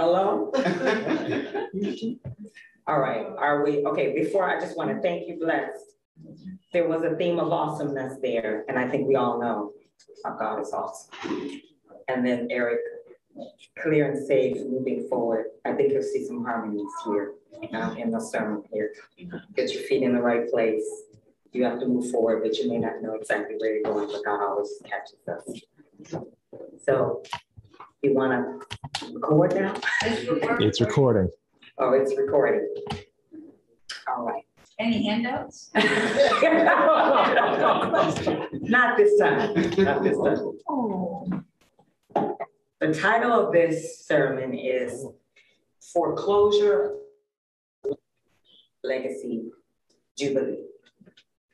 Hello? All right, are we, okay, before I just want to thank you, Blessed. There was a theme of awesomeness there, and I think we all know our God is awesome. And then Eric, clear and safe moving forward. I think you'll see some harmonies here um, in the sermon here. Get your feet in the right place. You have to move forward, but you may not know exactly where you're going, but God always catches us. So you want to record now? It's recording. Oh, it's recording. All right. Any handouts? Not this time, not this time. Oh. The title of this sermon is Foreclosure Legacy Jubilee.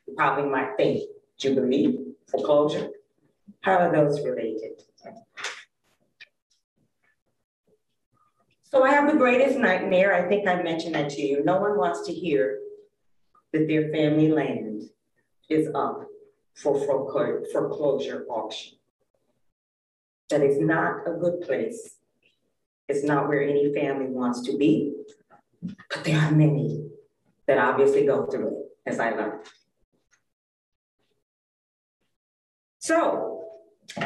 You probably might think Jubilee, foreclosure. How are those related? So I have the greatest nightmare. I think I mentioned that to you. No one wants to hear that their family land is up for foreclosure auction. That is not a good place. It's not where any family wants to be, but there are many that obviously go through it, as I learned. So,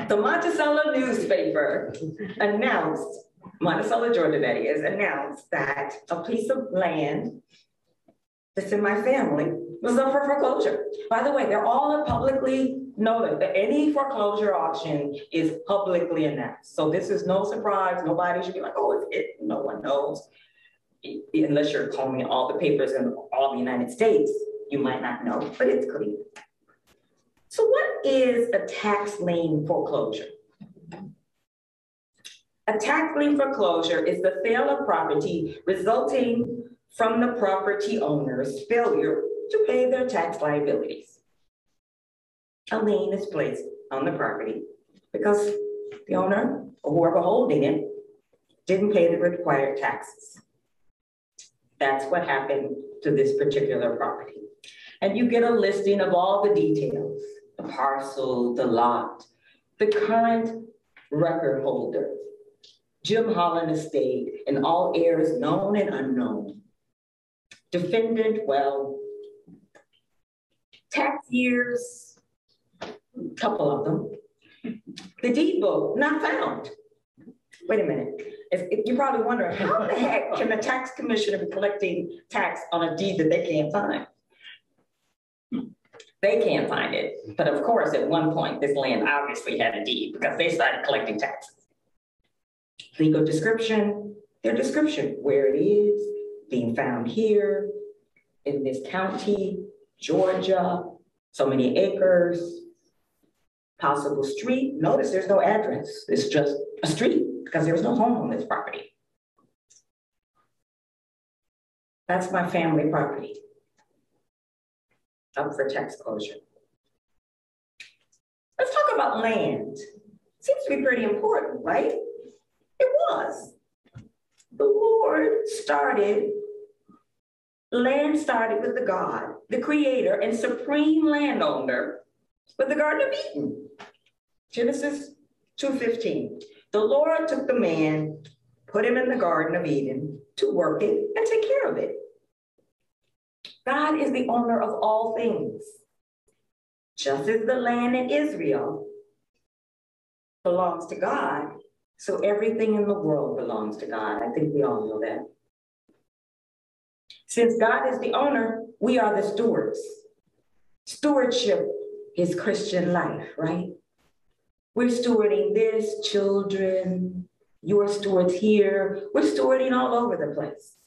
the Monticello newspaper announced, Monticello, Georgia, that is, announced that a piece of land that's in my family was up for foreclosure. By the way, they're all publicly noted that any foreclosure auction is publicly announced. So this is no surprise. Nobody should be like, oh, it's it. No one knows. Unless you're combing all the papers in all the United States, you might not know, but it's clear. So what is a tax lien foreclosure? A tax lien foreclosure is the sale of property resulting from the property owner's failure to pay their tax liabilities. A lien is placed on the property because the owner or whoever holding it didn't pay the required taxes. That's what happened to this particular property. And you get a listing of all the details, the parcel, the lot, the current record holder, Jim Holland Estate, and all heirs known and unknown. Defendant, well, tax years, a couple of them. The deed book, not found. Wait a minute. If, if you're probably wondering, how the heck can the tax commissioner be collecting tax on a deed that they can't find? They can't find it. But of course, at one point, this land obviously had a deed because they started collecting taxes. Legal description, their description, where it is, being found here, in this county, Georgia, so many acres, possible street. Notice there's no address. It's just a street because there was no home on this property. That's my family property up for tax closure. Let's talk about land. Seems to be pretty important, right? It was. The Lord started Land started with the God, the creator and supreme landowner with the Garden of Eden. Genesis 2.15. The Lord took the man, put him in the Garden of Eden to work it and take care of it. God is the owner of all things. Just as the land in Israel belongs to God, so everything in the world belongs to God. I think we all know that. Since God is the owner, we are the stewards. Stewardship is Christian life, right? We're stewarding this, children, your stewards here. We're stewarding all over the place.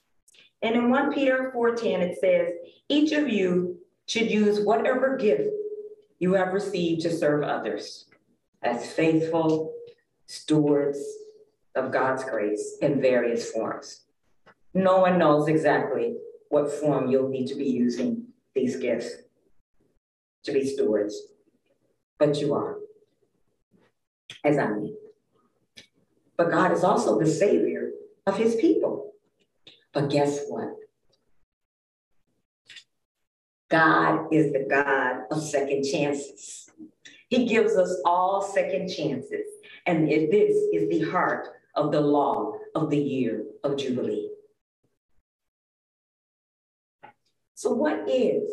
And in 1 Peter 4:10, it says, each of you should use whatever gift you have received to serve others as faithful stewards of God's grace in various forms. No one knows exactly what form you'll need to be using these gifts to be stewards, but you are, as I mean. But God is also the savior of his people. But guess what? God is the God of second chances. He gives us all second chances. And this is the heart of the law of the year of Jubilee. So, what is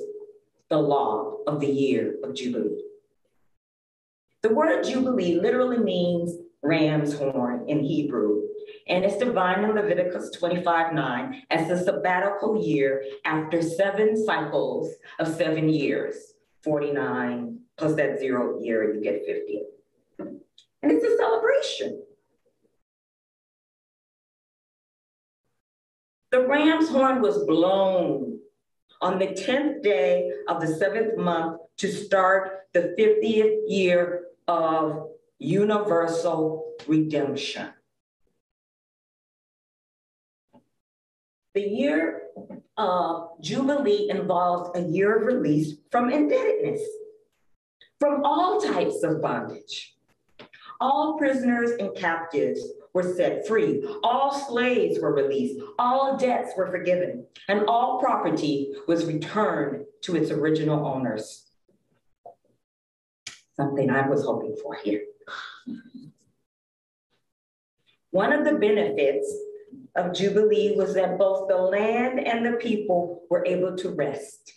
the law of the year of Jubilee? The word Jubilee literally means ram's horn in Hebrew, and it's defined in Leviticus 25 9 as the sabbatical year after seven cycles of seven years, 49 plus that zero year, you get 50. And it's a celebration. The ram's horn was blown on the 10th day of the seventh month to start the 50th year of universal redemption. The year of Jubilee involves a year of release from indebtedness, from all types of bondage. All prisoners and captives were set free. All slaves were released. All debts were forgiven. And all property was returned to its original owners. Something I was hoping for here. One of the benefits of Jubilee was that both the land and the people were able to rest.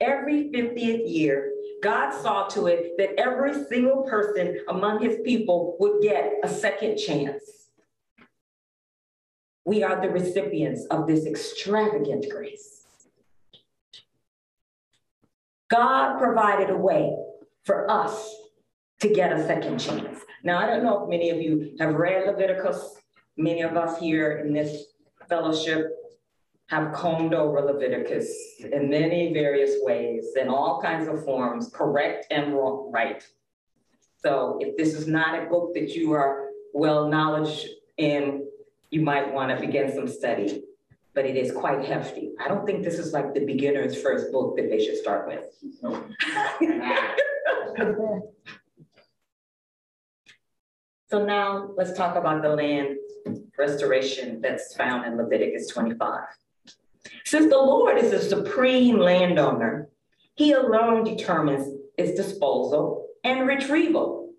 Every 50th year, God saw to it that every single person among his people would get a second chance. We are the recipients of this extravagant grace. God provided a way for us to get a second chance. Now, I don't know if many of you have read Leviticus. Many of us here in this fellowship have combed over Leviticus in many various ways, in all kinds of forms, correct and wrong, right. So if this is not a book that you are well knowledge in, you might want to begin some study, but it is quite hefty. I don't think this is like the beginner's first book that they should start with. so now let's talk about the land restoration that's found in Leviticus 25. Since the Lord is the supreme landowner, he alone determines its disposal and retrieval.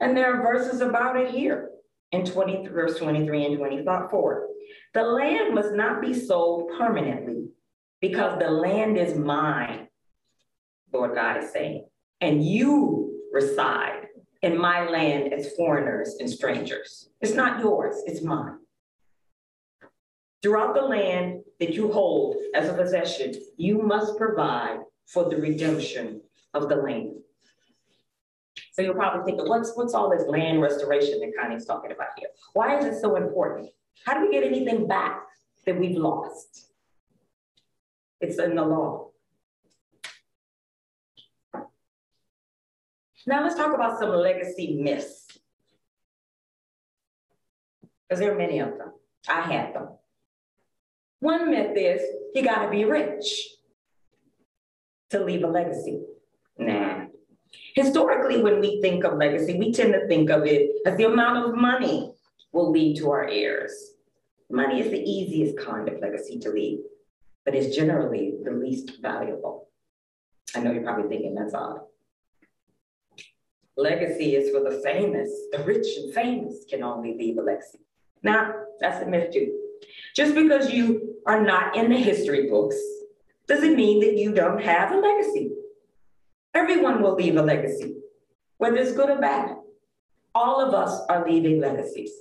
And there are verses about it here in 20, verse 23 and 24. The land must not be sold permanently because the land is mine, Lord God is saying, and you reside in my land as foreigners and strangers. It's not yours, it's mine. Throughout the land that you hold as a possession, you must provide for the redemption of the land. So you're probably thinking, what's, what's all this land restoration that Connie's talking about here? Why is it so important? How do we get anything back that we've lost? It's in the law. Now let's talk about some legacy myths. Because there are many of them. I had them. One myth is you got to be rich to leave a legacy. Nah. Historically, when we think of legacy, we tend to think of it as the amount of money we'll leave to our heirs. Money is the easiest kind of legacy to leave, but it's generally the least valuable. I know you're probably thinking that's odd. Legacy is for the famous, the rich and famous can only leave a legacy. Now, that's a myth too. Just because you are not in the history books doesn't mean that you don't have a legacy. Everyone will leave a legacy, whether it's good or bad. All of us are leaving legacies.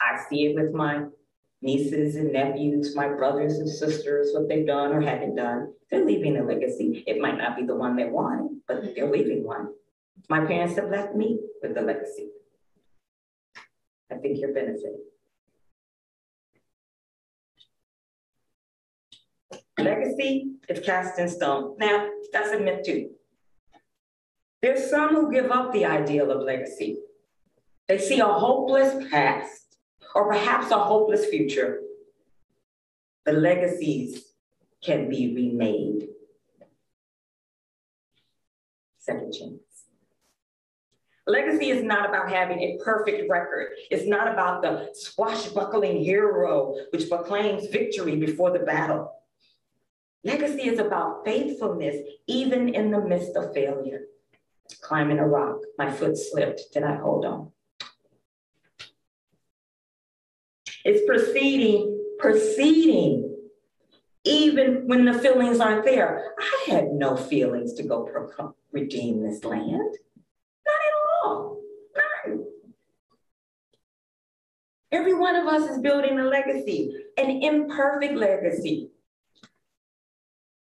I see it with my nieces and nephews, my brothers and sisters, what they've done or haven't done. They're leaving a legacy. It might not be the one they wanted, but they're leaving one. My parents have left me with a legacy. I think you're benefiting. Legacy is cast in stone. Now, that's a myth too. There's some who give up the ideal of legacy. They see a hopeless past or perhaps a hopeless future. The legacies can be remade. Second chance. Legacy is not about having a perfect record. It's not about the swashbuckling hero which proclaims victory before the battle. Legacy is about faithfulness, even in the midst of failure. Climbing a rock, my foot slipped. Did I hold on? It's proceeding, proceeding, even when the feelings aren't there. I had no feelings to go redeem this land. Not at all. None. Every one of us is building a legacy, an imperfect legacy.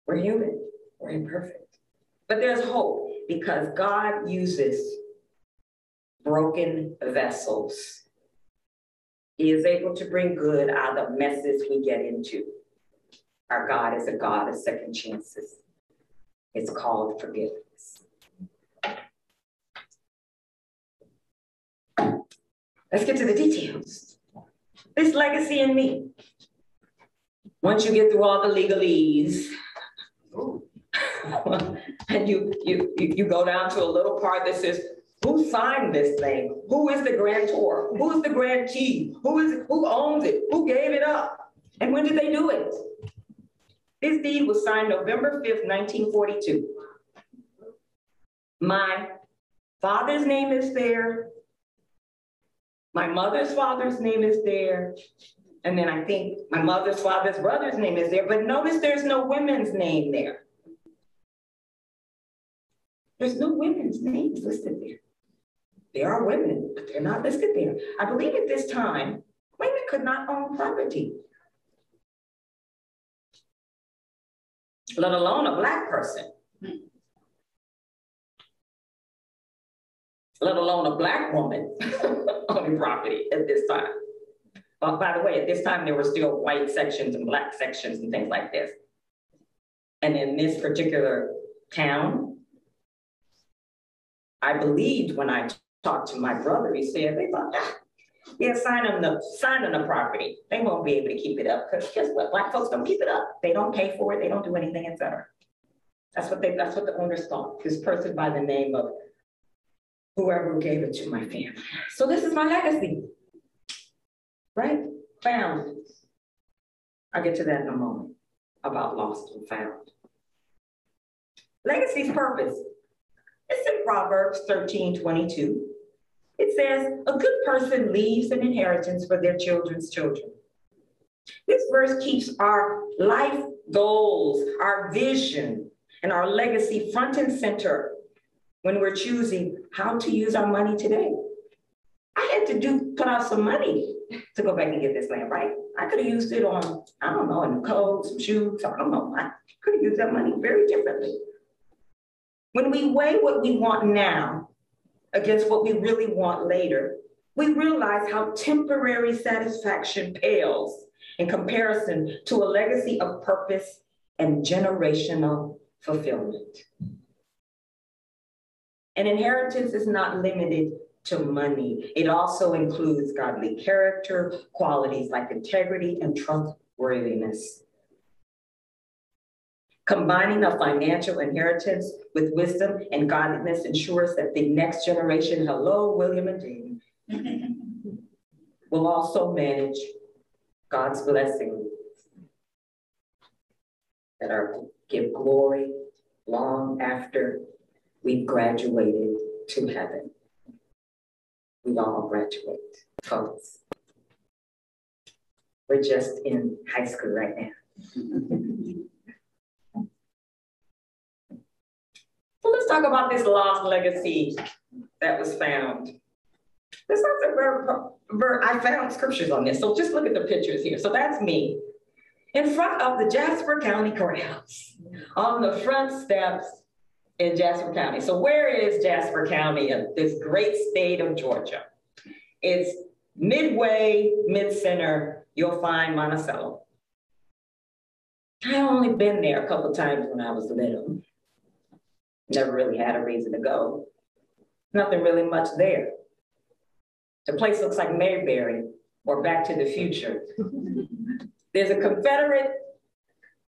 We're human, we're imperfect. But there's hope because God uses broken vessels. He is able to bring good out of the messes we get into. Our God is a God of second chances. It's called forgiveness. Let's get to the details. This legacy in me. Once you get through all the legalese, and you, you you go down to a little part that says who signed this thing? Who is the grantor? Who is the grantee? Who is who owns it? Who gave it up? And when did they do it? This deed was signed November 5th, 1942. My father's name is there. My mother's father's name is there. And then I think my mother's father's brother's name is there. But notice there's no women's name there. There's no women's names listed there. There are women, but they're not listed there. I believe at this time, women could not own property, let alone a black person, let alone a black woman owning property at this time. By the way, at this time, there were still white sections and black sections and things like this. And in this particular town, I believed when I talked to my brother, he said, they thought, ah, yeah, sign on the sign on the property. They won't be able to keep it up because guess what? Black folks don't keep it up. They don't pay for it. They don't do anything, etc. That's what they. That's what the owners thought. This person by the name of whoever gave it to my family. So this is my legacy, right? Found. I'll get to that in a moment about lost and found. Legacy's purpose. It's in Proverbs 13, 22. It says, a good person leaves an inheritance for their children's children. This verse keeps our life goals, our vision, and our legacy front and center when we're choosing how to use our money today. I had to do put out some money to go back and get this land, right? I could have used it on, I don't know, in clothes, some shoes, I don't know. I could have used that money very differently. When we weigh what we want now against what we really want later, we realize how temporary satisfaction pales in comparison to a legacy of purpose and generational fulfillment. An inheritance is not limited to money. It also includes godly character, qualities like integrity and trustworthiness. Combining a financial inheritance with wisdom and godliness ensures that the next generation, hello, William and Dean, will also manage God's blessing that are give glory long after we've graduated to heaven. We all graduate, folks. We're just in high school right now. So let's talk about this lost legacy that was found. This is a very, very, I found scriptures on this, so just look at the pictures here. So that's me in front of the Jasper County Courthouse on the front steps in Jasper County. So where is Jasper County in this great state of Georgia? It's midway, mid-center, you'll find Monticello. I only been there a couple times when I was little. Never really had a reason to go. Nothing really much there. The place looks like Mayberry or Back to the Future. There's a Confederate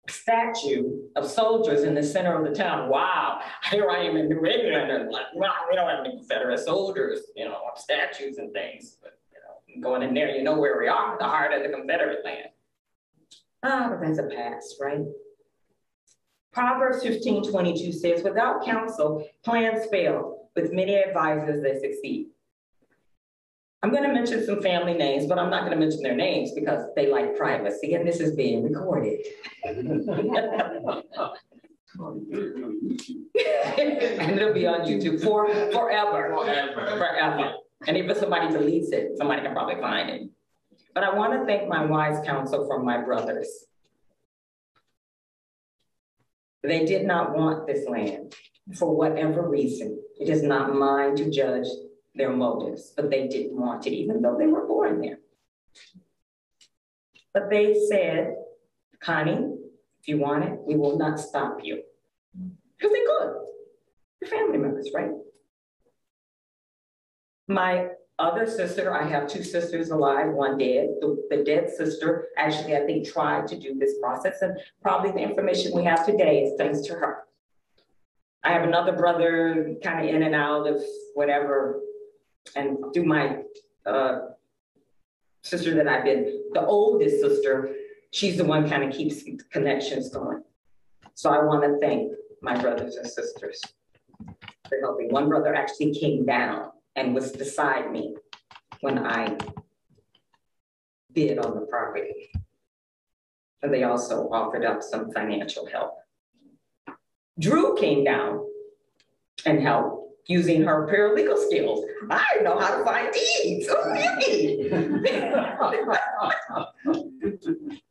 statue of soldiers in the center of the town. Wow, here I am in New England, and like, wow, we don't have any Confederate soldiers, you know, statues and things. But you know, going in there, you know where we are, the heart of the Confederate land. Ah, but that's a past, right? Proverbs 15, 22 says, without counsel, plans fail. With many advisors, they succeed. I'm going to mention some family names, but I'm not going to mention their names because they like privacy and this is being recorded. and it'll be on YouTube for forever. Forever. Forever. And if somebody deletes it, somebody can probably find it. But I want to thank my wise counsel from my brothers. They did not want this land for whatever reason. It is not mine to judge their motives, but they didn't want it, even though they were born there. But they said, Connie, if you want it, we will not stop you. Because they could. They're family members, right? My other sister, I have two sisters alive, one dead. The, the, dead sister actually, I think, tried to do this process, and probably the information we have today is thanks to her. I have another brother kind of in and out of whatever and through my uh, sister that I've been, the oldest sister, she's the one kind of keeps connections going. So I want to thank my brothers and sisters for helping. One brother actually came down and was beside me when I bid on the property. And they also offered up some financial help. Drew came down and helped using her paralegal skills. I know how to find deeds.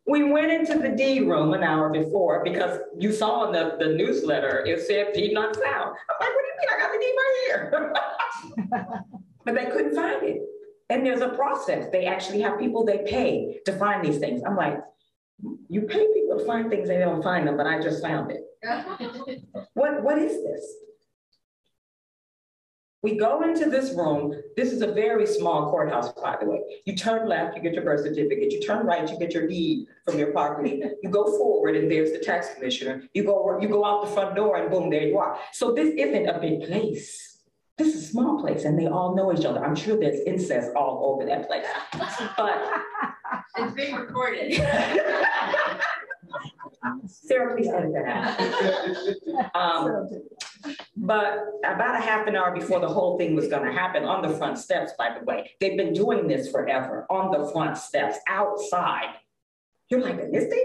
we went into the deed room an hour before because you saw in the, the newsletter, it said deed not found. I'm like, what do you mean? I got the deed right here. but they couldn't find it. And there's a process. They actually have people they pay to find these things. I'm like, you pay people to find things, they don't find them, but I just found it. Uh-huh. what, what is this? We go into this room. This is a very small courthouse, by the way. You turn left, you get your birth certificate. You turn right, you get your deed from your property. You go forward, and there's the tax commissioner. You go, you go out the front door, and boom, there you are. So this isn't a big place. This is a small place, and they all know each other. I'm sure there's incest all over that place. But it's being recorded. Sarah, please edit that out. Um, but about a half an hour before the whole thing was going to happen on the front steps, by the way, they've been doing this forever on the front steps outside. You're like, in this day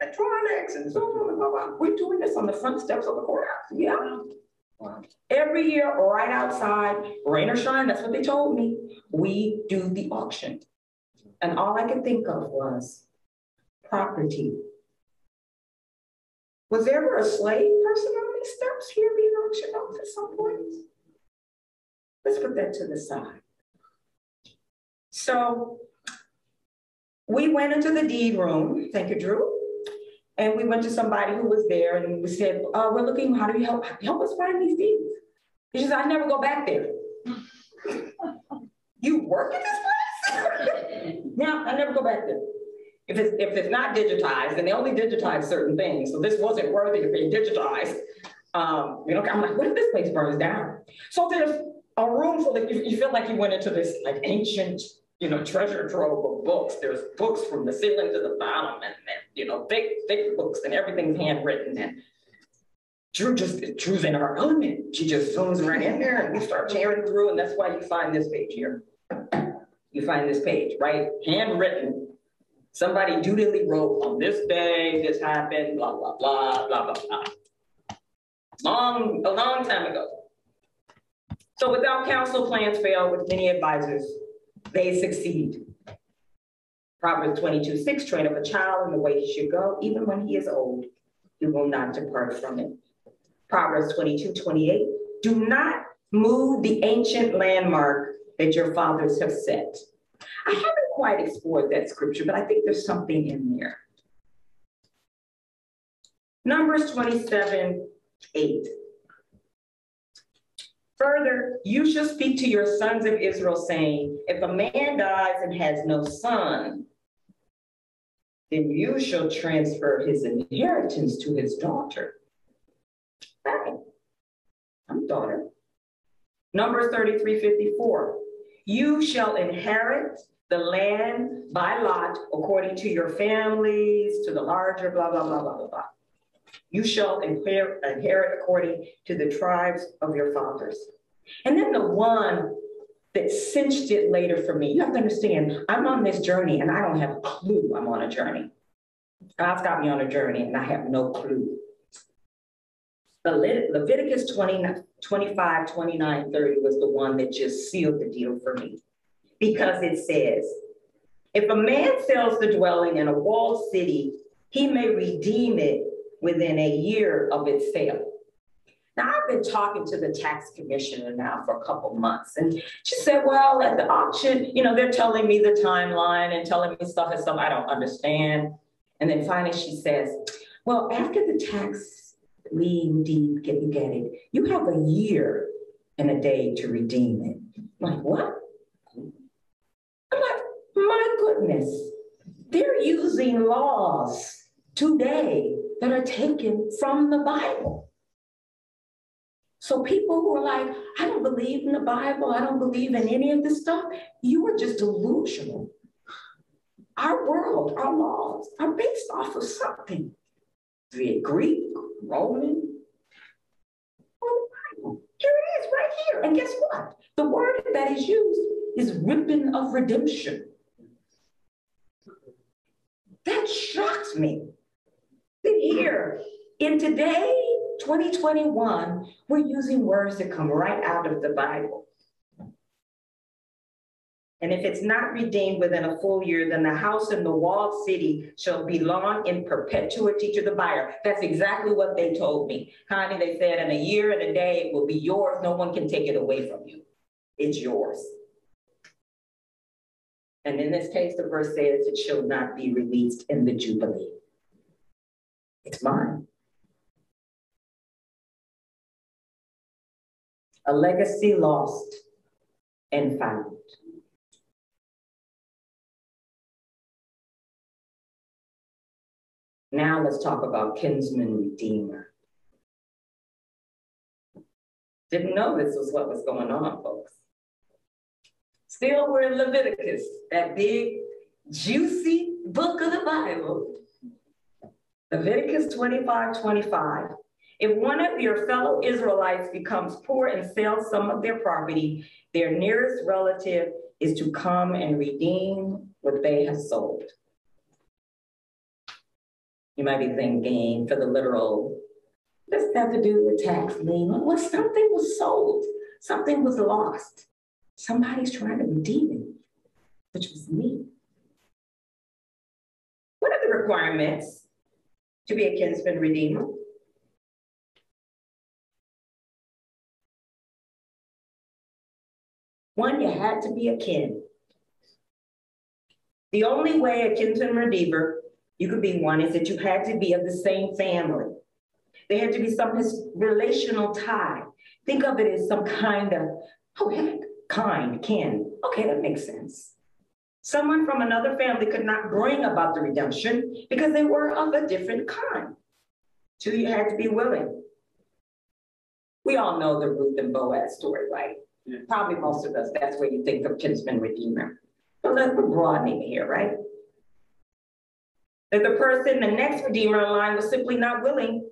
electronics and so on and blah, blah. We're doing this on the front steps of the courthouse. Yeah. Every year, right outside, rain or shine, that's what they told me. We do the auction. And all I could think of was property was there ever a slave person on steps here being auctioned off at some point? Let's put that to the side. So we went into the deed room, thank you, Drew, and we went to somebody who was there and we said, uh, we're looking, how do you help, help us find these deeds? He says, I never go back there. you work at this place? yeah, I never go back there. If it's, if it's not digitized, and they only digitize certain things, so this wasn't worthy of being digitized. Um, you know, I'm like, what if this place burns down? So there's a room full of, you, you feel like you went into this like ancient, you know, treasure trove of books. There's books from the ceiling to the bottom and, and you know, thick, thick books and everything's handwritten. And Drew just, Drew's in her element. She just zooms right in there and we start tearing through. And that's why you find this page here. You find this page, right? Handwritten Somebody dutifully wrote on this day, this happened, blah, blah, blah, blah, blah, blah. Long, a long time ago. So without counsel, plans fail. With many advisors, they succeed. Proverbs 22, 6, train up a child in the way he should go, even when he is old, he will not depart from it. Proverbs 22, 28, do not move the ancient landmark that your fathers have set. I haven't quite explored that scripture, but I think there's something in there. Numbers 27, 8. Further, you shall speak to your sons of Israel, saying, If a man dies and has no son, then you shall transfer his inheritance to his daughter. Hey, I'm daughter. Numbers 33, 54. You shall inherit the land by lot according to your families, to the larger, blah, blah, blah, blah, blah, blah. You shall inherit, according to the tribes of your fathers. And then the one that cinched it later for me. You have to understand, I'm on this journey and I don't have a clue I'm on a journey. God's got me on a journey and I have no clue. Leviticus 20, 25, 29, 30 was the one that just sealed the deal for me because it says, if a man sells the dwelling in a walled city, he may redeem it within a year of its sale. Now, I've been talking to the tax commissioner now for a couple months, and she said, Well, at the auction, you know, they're telling me the timeline and telling me stuff and stuff I don't understand. And then finally she says, Well, after the tax lien deed get get it, you have a year and a day to redeem it. I'm like, what? Goodness, they're using laws today that are taken from the Bible. So people who are like, I don't believe in the Bible, I don't believe in any of this stuff, you are just delusional. Our world, our laws are based off of something. Be it Greek, Roman, oh, Bible. Here it is, right here. And guess what? The word that is used is ribbon of redemption. That shocks me. Here, in today, 2021, we're using words that come right out of the Bible. And if it's not redeemed within a full year, then the house in the walled city shall belong in perpetuity to the buyer. That's exactly what they told me. Connie, they said in a year and a day, it will be yours. No one can take it away from you. It's yours. And in this case, the verse says it shall not be released in the Jubilee. It's mine. A legacy lost and found. Now let's talk about kinsman redeemer. Didn't know this was what was going on, folks. Still, we're in Leviticus, that big, juicy book of the Bible. Leviticus 25 25. If one of your fellow Israelites becomes poor and sells some of their property, their nearest relative is to come and redeem what they have sold. You might be thinking for the literal, that have to do with tax lien? Well, something was sold, something was lost. Somebody's trying to redeem it, which was me. What are the requirements to be a kinsman redeemer? One, you had to be a kin. The only way a kinsman redeemer you could be one is that you had to be of the same family. There had to be some relational tie. Think of it as some kind of, oh heck, kind, kin. Okay, that makes sense. Someone from another family could not bring about the redemption because they were of a different kind. So you had to be willing. We all know the Ruth and Boaz story, right? Yeah. Probably most of us, that's where you think of kinsman redeemer. But let's be broadening here, right? that the person, the next redeemer in line, was simply not willing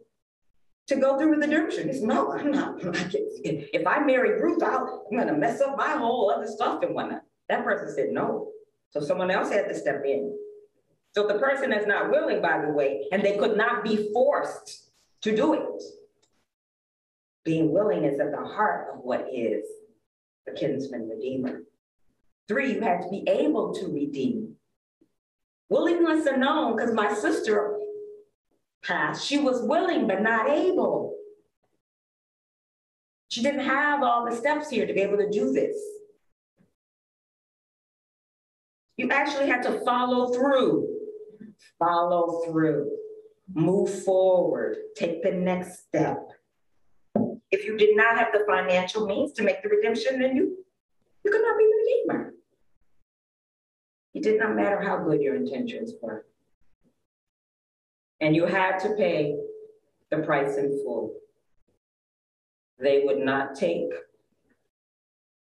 to go through with the redemption. It's no, I'm not. If I marry Ruth, I'll, I'm going to mess up my whole other stuff and whatnot. That person said no. So someone else had to step in. So the person that's not willing, by the way, and they could not be forced to do it. Being willing is at the heart of what is the kinsman redeemer. Three, you have to be able to redeem. Willingness unknown, because my sister passed. She was willing, but not able. She didn't have all the steps here to be able to do this. You actually had to follow through, follow through, move forward, take the next step. If you did not have the financial means to make the redemption, then you, you could not be the redeemer. It did not matter how good your intentions were. And you had to pay the price in full. They would not take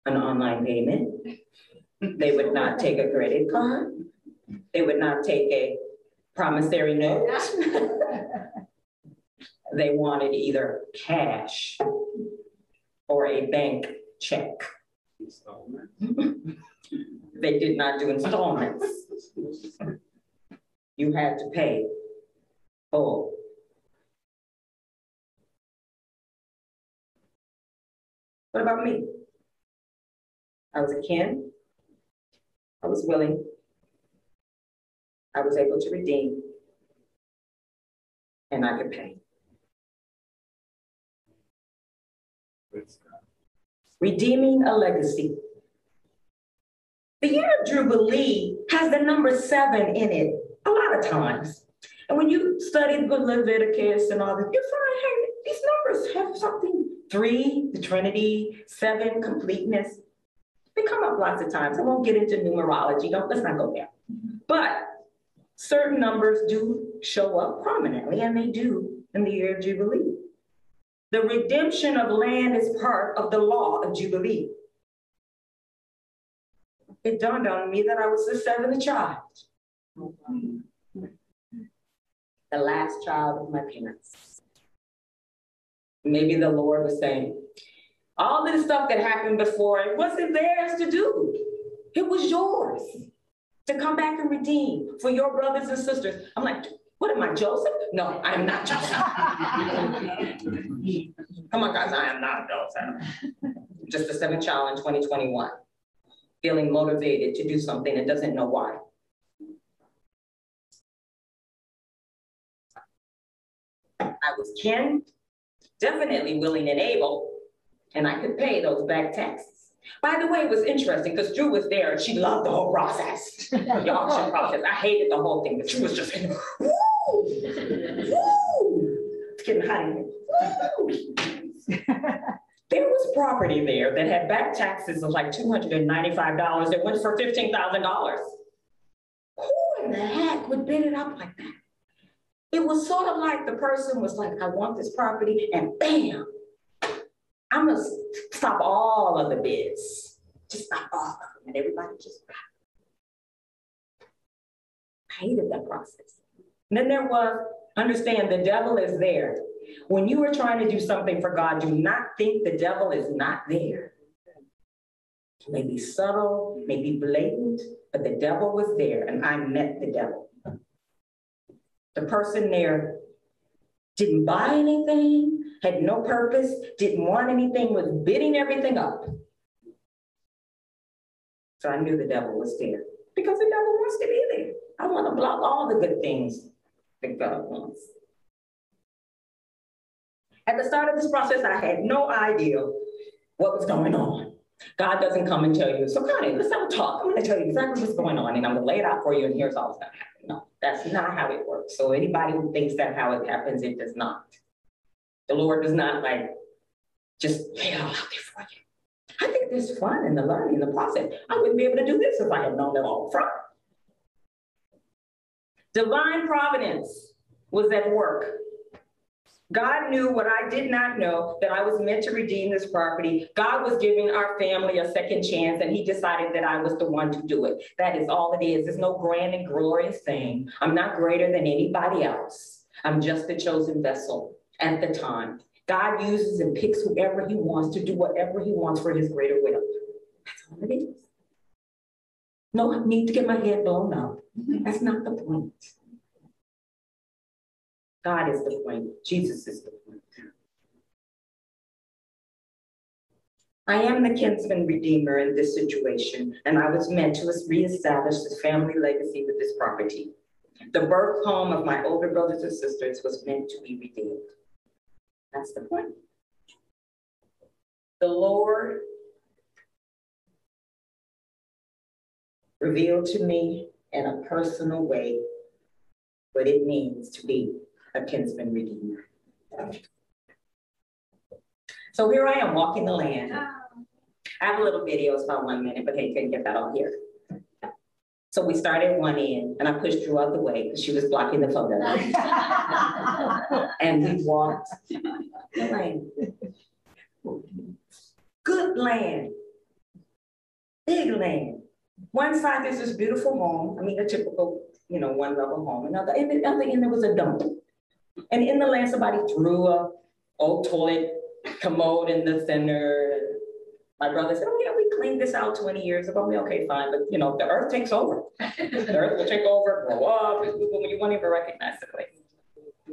an online payment. They would not take a credit card. They would not take a promissory note. they wanted either cash or a bank check. They did not do installments. You had to pay full. What about me? I was a kin. I was willing. I was able to redeem. And I could pay. Redeeming a legacy. The year of Jubilee has the number seven in it a lot of times. And when you study the Leviticus and all this, you find, hey, these numbers have something. Three, the Trinity, seven, completeness. They come up lots of times. I won't get into numerology. Don't let's not go there. But certain numbers do show up prominently, and they do in the year of Jubilee. The redemption of land is part of the law of Jubilee. It dawned on me that I was the seventh child, the last child of my parents. Maybe the Lord was saying, all this stuff that happened before, it wasn't theirs to do. It was yours to come back and redeem for your brothers and sisters. I'm like, what am I, Joseph? No, I am not Joseph. Come on, guys, I am not Joseph. Just a seventh child in 2021, feeling motivated to do something and doesn't know why. I was kin, definitely willing and able, and I could pay those back taxes. By the way, it was interesting because Drew was there and she loved the whole process, the auction process. I hated the whole thing, but she was just, woo, woo, it's getting hot in here. There was property there that had back taxes of like $295 that went for $15,000. Who in the heck would bid it up like that? It was sort of like the person was like, I want this property, and bam, I'm gonna stop all of the bids. Just stop all of them, and everybody just. Hated that process. And then there was, understand the devil is there. When you are trying to do something for God, do not think the devil is not there. It may be subtle, may be blatant, but the devil was there, and I met the devil. The person there didn't buy anything, had no purpose, didn't want anything, was bidding everything up. So I knew the devil was there because the devil wants to be there. I want to block all the good things that God wants. At the start of this process, I had no idea what was going on. God doesn't come and tell you, so Connie, let's have a talk. I'm going to tell you exactly what's going on, and I'm going to lay it out for you, and here's all that's going to happen. No, that's not how it works. So anybody who thinks that how it happens, it does not. The Lord does not like just lay it all out there for you. I think there's fun in the learning, the process. I wouldn't be able to do this if I had known it all front. Divine providence was at work. God knew what I did not know, that I was meant to redeem this property. God was giving our family a second chance, and He decided that I was the one to do it. That is all it is. It's no grand and glorious thing. I'm not greater than anybody else. I'm just the chosen vessel at the time. God uses and picks whoever He wants to do whatever He wants for His greater will. That's all it is. No need to get my head blown up. Mm-hmm. That's not the point. God is the point. Jesus is the point. I am the kinsman redeemer in this situation, and I was meant to reestablish the family legacy with this property. The birth home of my older brothers and sisters was meant to be redeemed. That's the point. The Lord revealed to me in a personal way what it means to be a kinsman redeemer. So here I am walking the land. I have a little video, it's about one minute, but hey, couldn't get that all here. So we started one end and I pushed Drew out the way because she was blocking the photo. and we walked land. Good land. Big land. One side there's this beautiful home. I mean, a typical, you know, one level home. Another, and the other end there was a dump. And in the land, somebody threw a old toilet commode in the center. My brother said, oh yeah, we cleaned this out 20 years ago. We okay, fine, but you know, the earth takes over. The earth will take over, grow up, you won't even recognize the place.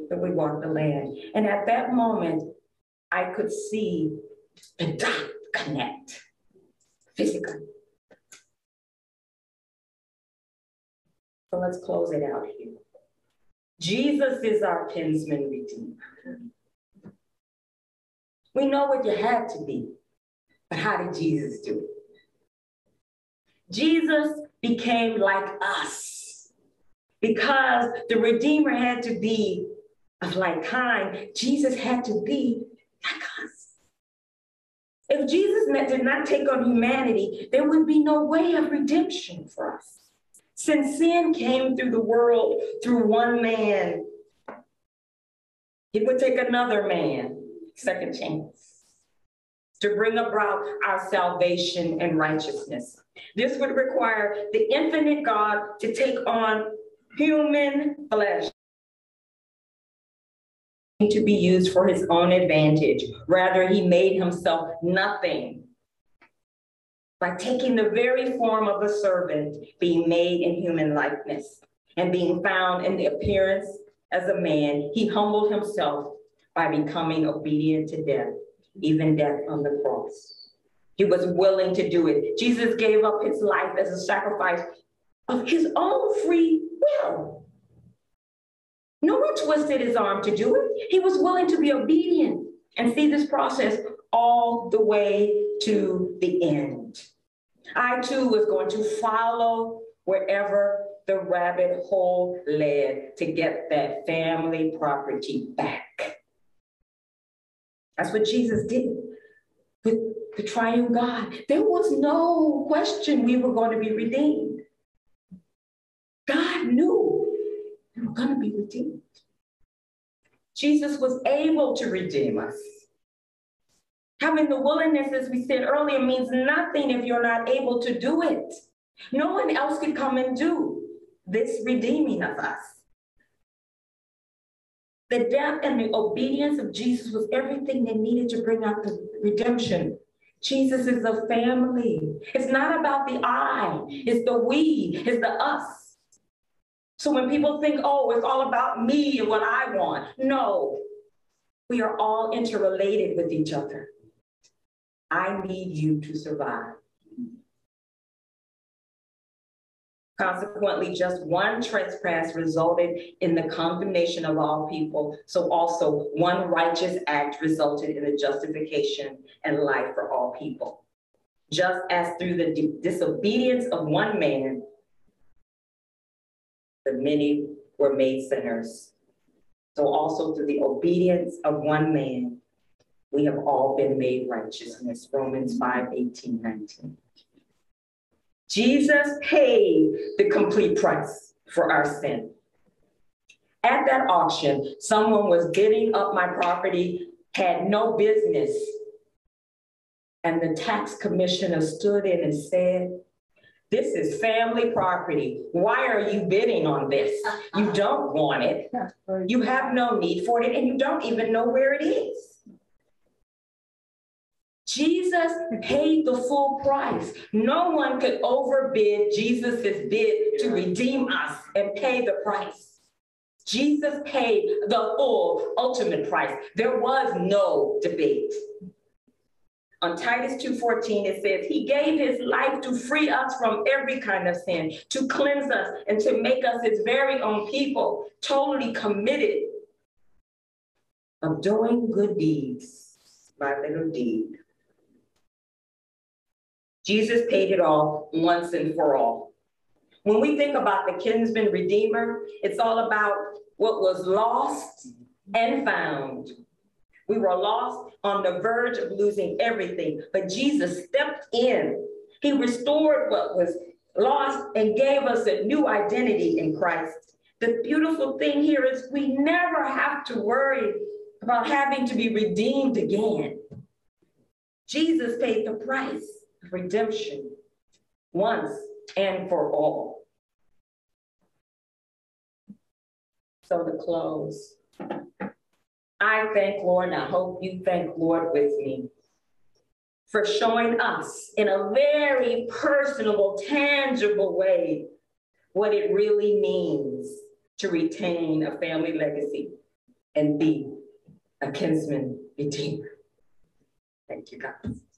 That we walk the land. And at that moment, I could see the dot connect physically. So let's close it out here. Jesus is our kinsman redeemer. We know what you had to be, but how did Jesus do it? Jesus became like us because the Redeemer had to be of like kind. Jesus had to be like us. If Jesus did not take on humanity, there would be no way of redemption for us. Since sin came through the world through one man, it would take another man, second chance, to bring about our salvation and righteousness. This would require the infinite God to take on human flesh. To be used for his own advantage. Rather, he made himself nothing by taking the very form of a servant, being made in human likeness, and being found in the appearance as a man, he humbled himself by becoming obedient to death, even death on the cross. He was willing to do it. Jesus gave up his life as a sacrifice of his own free will. No one twisted his arm to do it. He was willing to be obedient and see this process all the way to the end. I too was going to follow wherever the rabbit hole led to get that family property back. That's what Jesus did with the triune God. There was no question we were going to be redeemed. God knew we were going to be redeemed. Jesus was able to redeem us. Having the willingness, as we said earlier, means nothing if you're not able to do it. No one else could come and do this redeeming of us. The death and the obedience of Jesus was everything they needed to bring out the redemption. Jesus is a family. It's not about the I, it's the we, it's the us. So when people think, oh, it's all about me and what I want, no, we are all interrelated with each other. I need you to survive. Consequently, just one trespass resulted in the condemnation of all people. So also one righteous act resulted in the justification and life for all people. Just as through the disobedience of one man, the many were made sinners. So also through the obedience of one man, we have all been made righteousness. Romans 5, 18, 19. Jesus paid the complete price for our sin. At that auction, someone was bidding up my property, had no business. And the tax commissioner stood in and said, this is family property. Why are you bidding on this? You don't want it. You have no need for it, and you don't even know where it is. Jesus paid the full price. No one could overbid Jesus' bid to redeem us and pay the price. Jesus paid the full ultimate price. There was no debate. On Titus 2:14 it says he gave his life to free us from every kind of sin, to cleanse us and to make us his very own people, totally committed of doing good deeds by little deed. Jesus paid it all once and for all. When we think about the kinsman redeemer, it's all about what was lost and found. We were lost on the verge of losing everything, but Jesus stepped in. He restored what was lost and gave us a new identity in Christ. The beautiful thing here is we never have to worry about having to be redeemed again. Jesus paid the price redemption once and for all. So to close, I thank Lord, and I hope you thank Lord with me for showing us in a very personable, tangible way what it really means to retain a family legacy and be a kinsman redeemer. Thank you, guys.